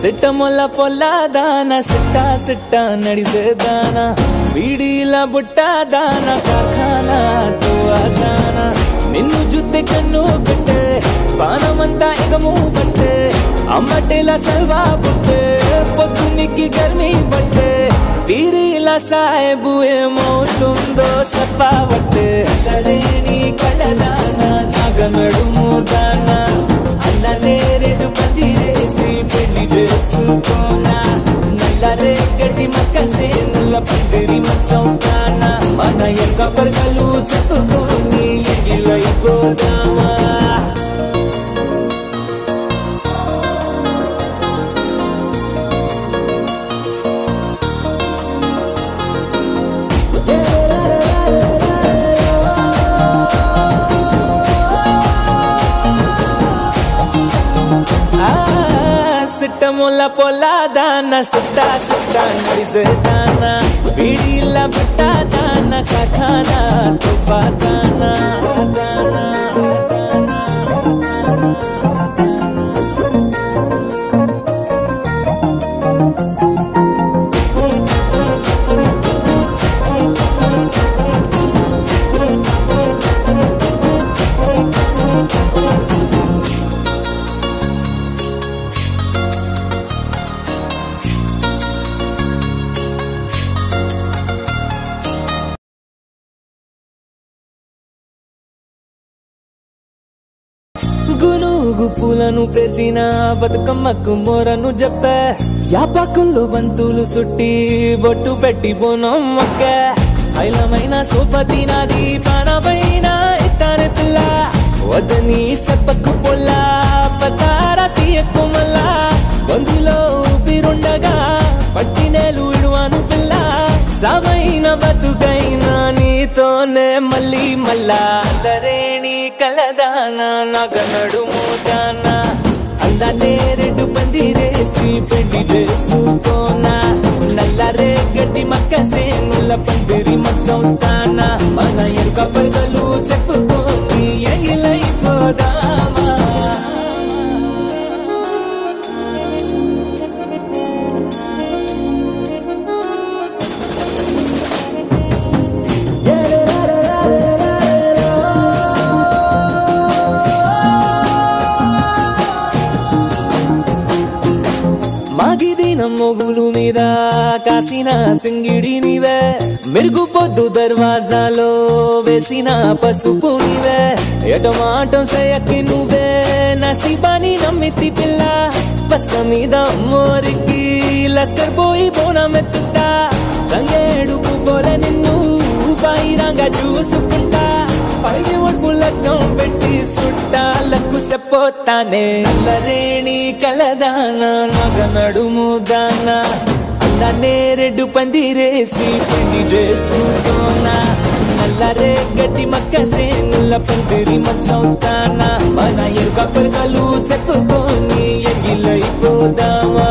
సిట్ట మొల్ల పొల్ల దాన సిట్ట సిట్ట నడిసేదాన బీడీల బుట్ట దాన కార్ఖానా తువా దాన పానమంతా ఎగము పట్టే అమ్మటేల సల్వా పుట్టే పొద్దునికి గర్మి పట్టే పీరీల సాయబు ఏమవుతుందో చెప్పవట్టే అల్లరేని కళ్ళదాన నాగ నడుము దానా అల్లనే రెండు పందిరేసి పెళ్ళి చేసుకోనా నల్లరే గడ్డి మక్కసే నల్ల పందిరి మచ్చవుతానా మన యొక్క పరకలు చెప్ప సిట్ట ముల్ల పొల్ల దాన సిట్ట సిట్ట నడిసేదాన బిడిల బట్ట దాన పూలను పెరిచిన బతుకమ్మకు మోరను చెప్పే యాపకుల్లో బంతులు సుట్టి బొట్టు పెట్టి బోనం మొక్క. ఐలమైన సోపతి నాది పానపైన ఇస్తానే పిల్ల. వదని సెప్పకు పొల్ల పతార తీయకు మల్లా. బందులో ఊపిరుండగా పట్టినేలు ఇడువాను పిల్ల. సామైన బతుకైనా నీతోనే మళ్ళీ మళ్ళా అందరే కలదాన నగ నడుముదాన అల్లనే రెండు పందిరేసి పెళ్ళి చేసుకోనా. నల్లరే గడ్డి మక్క సేనుల పందిరి మచ్చవుతానా. మన ఎరుక పరగలు మాగిదిన మొగులు మీద కాసిన సింగిడి నీవే. మెరుగు పొద్దు దర్వాజాలో వేసిన పసుపు నీవే. ఎటమాటం సయకి నువ్వే. నసిబాని నమ్మితి పిల్ల. పసుక మీద మోరికి లస్కర్ పోయి బోనమెత్తుతా. తంగేడు పోలే నిన్ను పైరంగా చూసుకుంటా. పైకి ఒడ్పు లగ్గం పెట్టి సుట్టాలకు చెప్పోతానే అల్లరేణి కలదాన నగ నడుము అల్లనే రెడ్డు పందిరేసి పెళ్ళి చేసుకోనా నల్లరే గట్టి మక్కసే సేనుల పందిరి మచ్చవుతానా. మన ఎరుక పరకలు చెప్పుకొని ఎగిలైపోదామా.